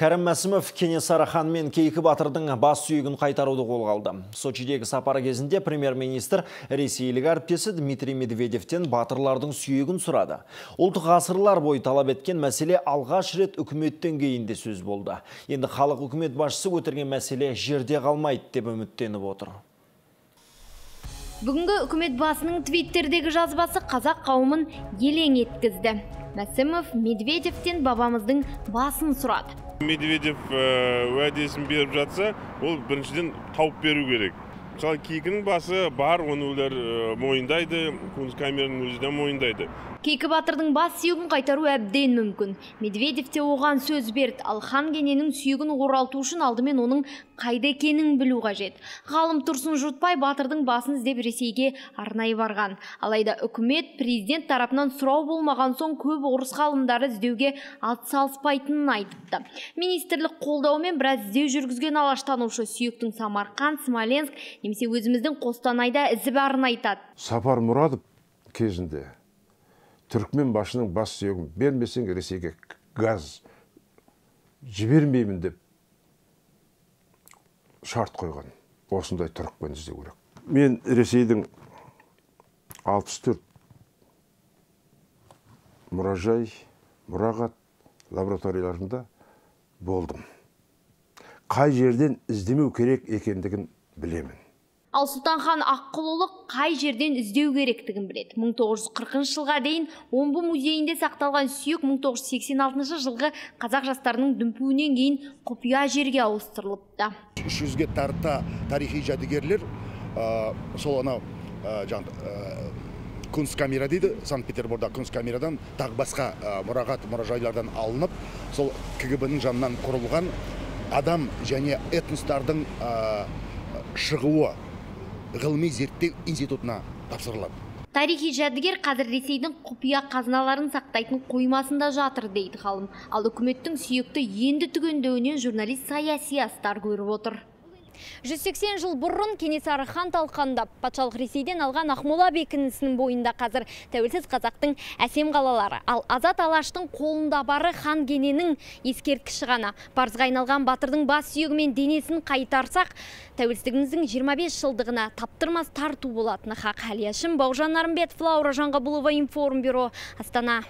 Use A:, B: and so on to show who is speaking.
A: Кәрім Мәсімов Кенесары хан мен Кейкі Батырдың бас сүйегін қайтаруды қолға алды. Сочидегі сапары кезінде премьер-министр ресейлік әріптесі Дмитрий Медведевтен батырлардың сүйегін сұрады. Ұлттық ғасырлар бойы талап еткен мәселе алғаш рет үкіметтен кейін де сөз болды. Енді халық үкімет басшысы көтерген мәселе жерде қалмайды деп үміттеніп отыр.
B: Бүгінгі үкімет басының твиттердегі жазбасы қазақ қауымын елең еткізді. Мәсімов Медведевтен бабамыздың басын сұрады.
C: Медведев уәдесін беріп жатса, ол біріншіден тауып беру керек. Мысалы, кейкінің басы бар, оны олар мойындайды, камераның өзі де мойындайды.
B: Кейкі батырдың бас сүйегін қайтару әбден мүмкін. Медведев те оған сөз берді. Ал хан кененің сүйегін оралту үшін алдымен оның қайда екенін білу қажет. Ғалым Тұрсын Жұтпай батырдың басын іздеп Ресейге арнайы барған. Алайда үкімет президент тарапынан сұрау болмаған соң көп орыс ғалымдары іздеуге атсалыспайтынын айтыпты. Министрлік қолдауымен біраз іздеу жүргізген алаштанушы сүйектің Самарқан, Смоленск немесе өзіміздің Қостанайда ізі барын айтады.
D: Сапар Мұрадов кезінде түрікмен басшының бас сүйегін бермесең ресейге газ жібермеймін деп шарт қойған. Осындай түрікмен іздеу керек. Мен ресейдің 64 мұражай мұрағат лабораторияларында болдым. Қай жерден іздемеу керек екендігін білемін.
B: Ал Сұлтанхан Аққұлұлы қай жерден іздеу керектігін біледі. 1940 жылға дейін Омбы музейінде сақталған сүйек 1986 жылғы қазақ жастарының дүмпуінен кейін құпия жерге ауыстырылыпты.
E: 300-ге тарта тарихи жәдігерлер сол анау камера дейді санкт-петерборда камерадан тағы басқа мұрағат мұражайлардан алынып сол кгб ның жанынан құрылған адам және этностардың шығуы ғылыми зерттеу институтына тапсырылады.
B: Тарихи жәдігер қазір ресейдің құпия қазыналарын сақтайтын қоймасында жатыр дейді ғалым. Ал үкіметтің сүйекті енді түгендеуіне журналист саяси астар көріп отыр. 180 жыл бұрын Кенесары хан талқандап, патшалық Ресейден алған Ақмола бекінісінің бойында қазір тәуелсіз қазақтың әсем қалалары. Ал Азат Алаштың қолында бары хан кененің ескерткіші ғана. Парызға айналған батырдың бас сүйегі денесін қайтарсақ, тәуелсіздігіміздің 25 жылдығына таптырмас тарту болатыны хақ. Әлияшым Бауыржан Нарымбетов, Лаура Жанғабылова, Информ бюро, Астана.